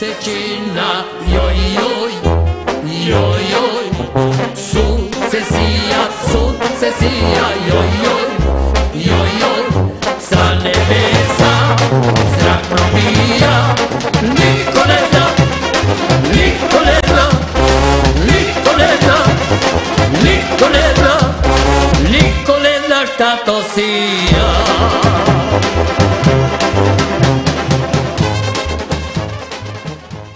mesečina, joj, joj, joj, joj, sukcesija, sukcesija, joj, joj, joj, joj, sa nebesa, zrak probija, niko ne zna, niko ne zna, niko ne zna.